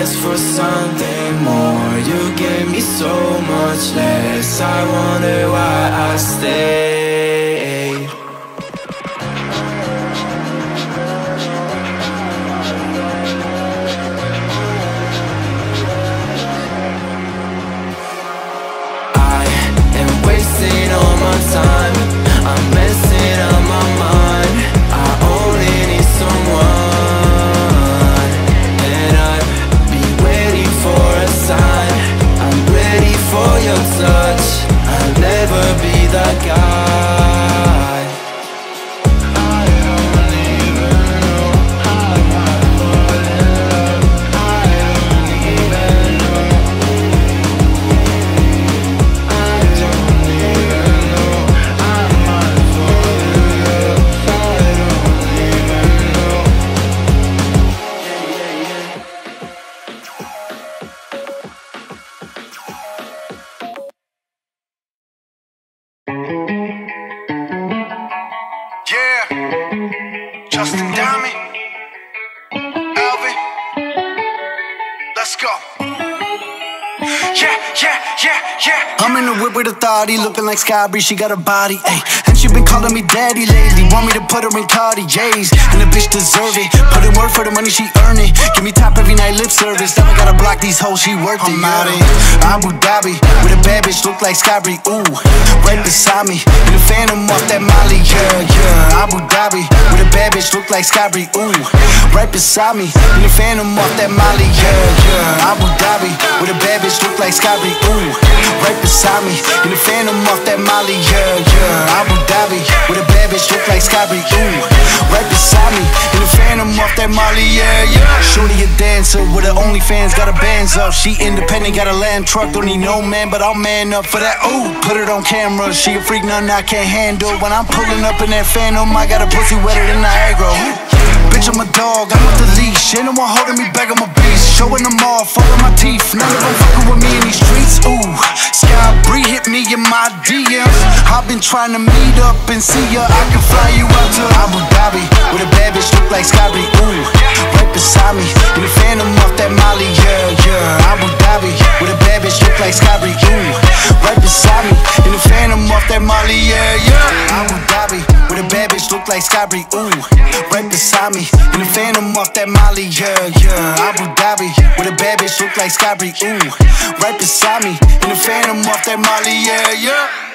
asked for something more. You gave me so much less. I wonder why I stayed a thotty, looking like Skybri, she got a body, ayy. And she been calling me daddy lately, want me to put her in Cartiers. And the bitch deserve it, put in work for the money she earn it. Give me top every night, lip service. Now I gotta block these hoes, she worth it. I'm out in Abu Dhabi, with a bad bitch, look like Skybri, ooh. Right beside me, in the phantom off that Molly, yeah, yeah. Abu Dhabi, with a bad bitch, look like Skybri, ooh. Right beside me, in the phantom off that Molly, yeah, yeah. Abu Dhabi, with a bad bitch, look like Skybri, ooh. Right beside me, in the phantom off that Molly, yeah, yeah. Abu Dhabi, with a bad bitch, look like Skybri, ooh. Right beside me, in the phantom off that Molly, yeah, yeah. Shorty a dancer with her OnlyFans, got her bands up. She independent, got a land truck, don't need no man, but I'll man up for that. Ooh, put it on camera, she a freak, nothing I can't handle. When I'm pulling up in that phantom, I got a pussy wetter than Niagara. Bitch, I'm a dog, I'm with the leash. Ain't no one holding me back, I'm a beast. Showing them all of my teeth. None of them fucking with me in these streets. Ooh, Sky Bree hit me in my DMs. I've been trying to meet up and see ya. I can fly you out to Abu Dhabi with a bad bitch look like Skybri. Ooh, right beside me in the phantom off that Molly. Yeah, yeah. Abu Dhabi with a bad bitch look like Skybri. Ooh, right beside me in the phantom off that Molly. Yeah, yeah. Abu Dhabi with a bad bitch look like Skybri. Ooh, me in the phantom off that Molly. Yeah, yeah. Abu Dhabi with a bad bitch look like Bree. Ooh, right beside me in the phantom off that Molly. Yeah, yeah.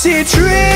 See trees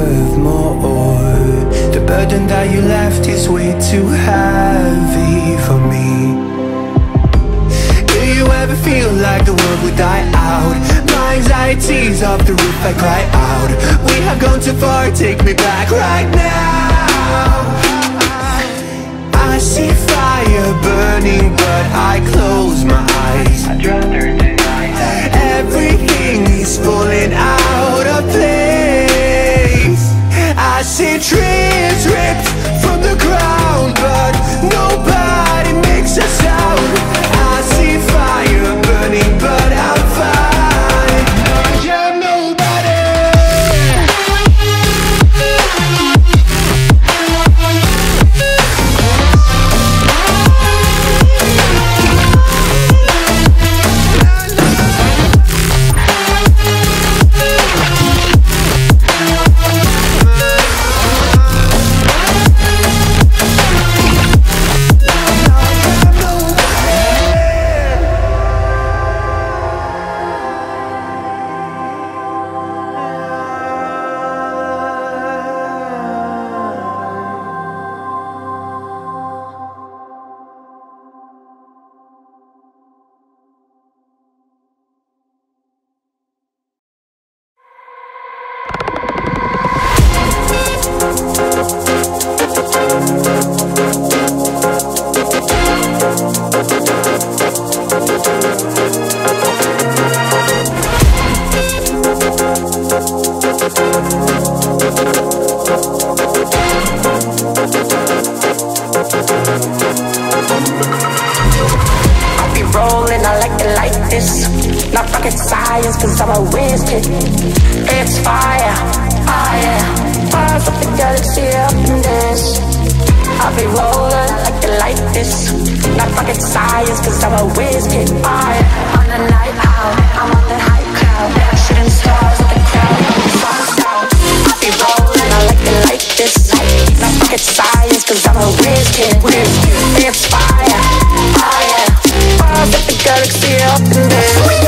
deserve more? The burden that you left is way too heavy for me. Do you ever feel like the world would die out? My anxieties off the roof, I cry out. We have gone too far, take me back right now. I see fire burning, but I close my eyes. I'd rather deny. Everything is falling out of place. Like this. Not rocket science, cause I'm a whiz kid. It's fire, fire. Fires up the galaxy up in this. I'll be rolling like it like this. Not rocket science, cause I'm a whiz kid. I on the night out, I'm on the high cloud. Shooting stars at the crowd, sun's out. I be rolling, I like it like this. Not science, cause I'm a whiz kid. Whiz galaxy up in there.